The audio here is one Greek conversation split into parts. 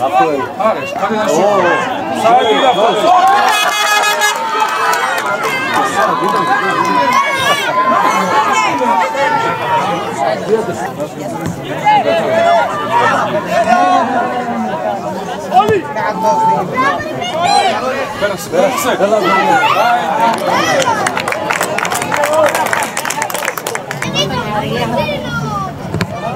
앞으로 아래 다리 다시 사이드가 벌써 Olha! Espera, espera, espera. Vai, vai.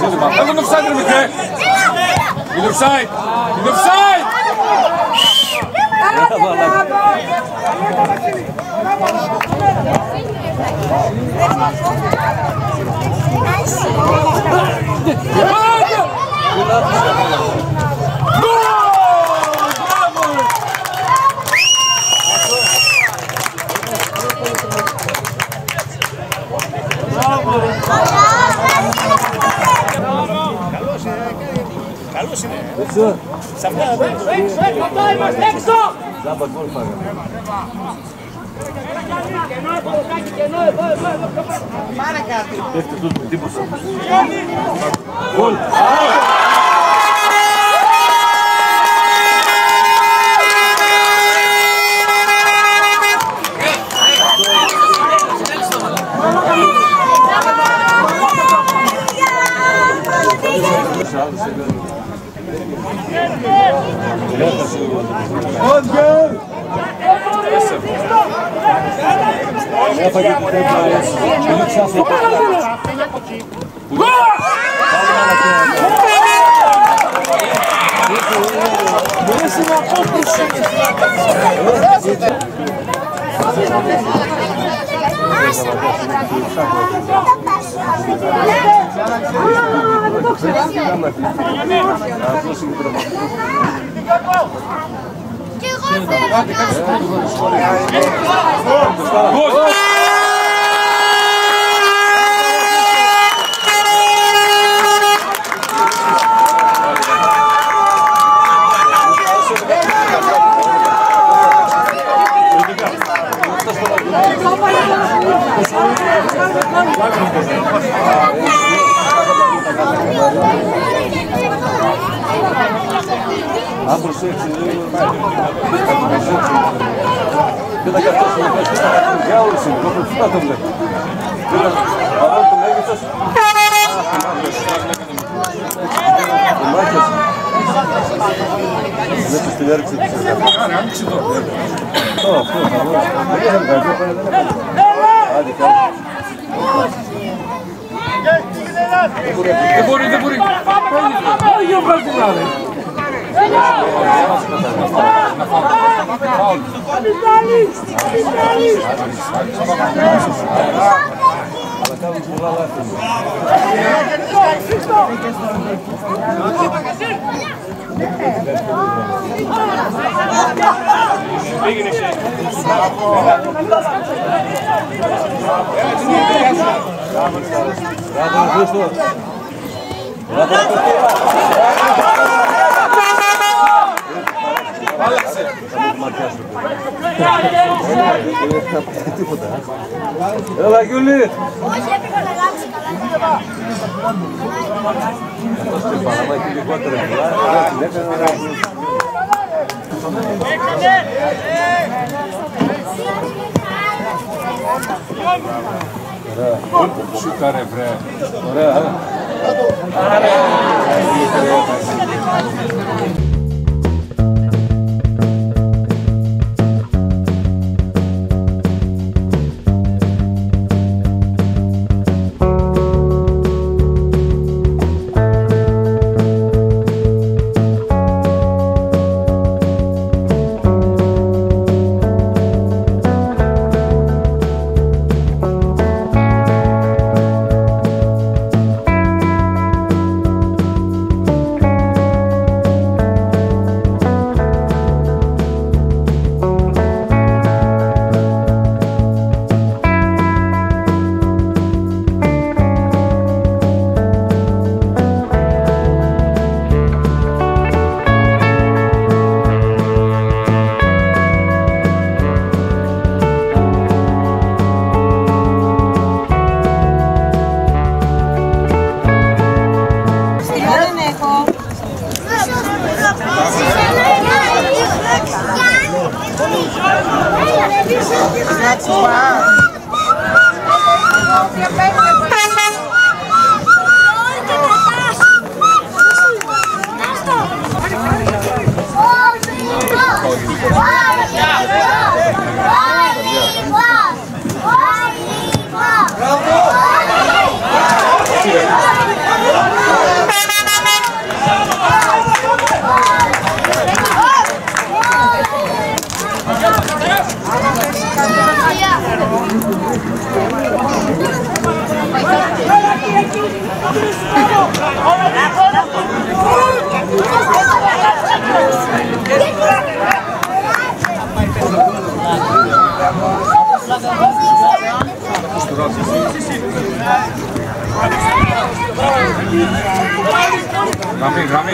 Там офсайд робите! Він офсайд! Він офсайд! Давай, Έτσι. Ζάμπα γκολ φάγανε. Πέφτει τους με τίποτα. Γκολ. Έφαγε την τέτοια. Είναι ξάφο. Γκολ! Nossa, Гол! Αν προσέξει λίγο. Και τα καθώς με πες για όλους είναι. Κόβω τους πάντα βλέπω. Παρόλο το μέγεθος. Το μάχες. Βλέπεις την έριξη της εργασίας. Άρα, άνοιξε το. Αυτό, αυτό, θα δω. Δεν είχαμε κάνει, δεν έκανε. Άντε, κάτω. Δεν μπορεί, δεν μπορεί. Άγιο Βραζιλάρε. Φάουλ. Αλλά κάνουν πολλά λάθη. Μπράβο, Χρήστο. Μπράβο, Άλλαξε. Τίποτα. Έλα, Γιούλη. Όχι, έπρεπε να αλλάξει καλά. Αυτός και παραμά έχει λιγότερο μιλάει. αλλά την έκανε, αλλά- Σούταρε, βρε. Ωραία, ε.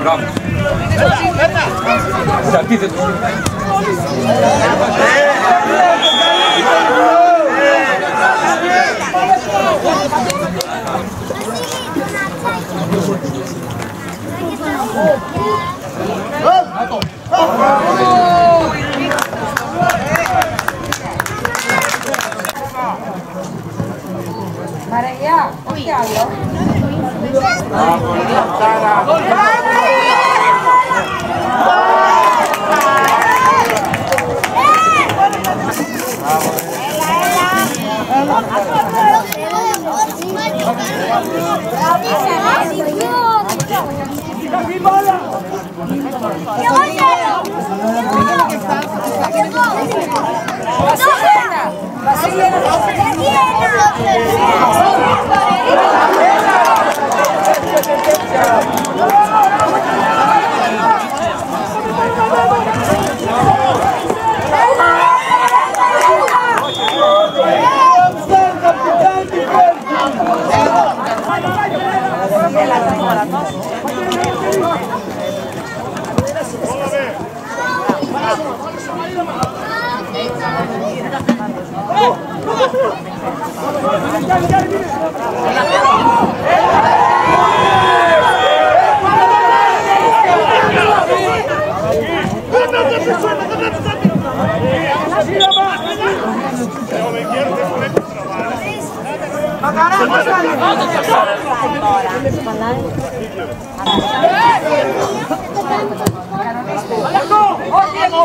Μπράβο. Σε αντίθετο. Maria, όχι άλλο. Василина! Василина! Василина! Παρακαλώ,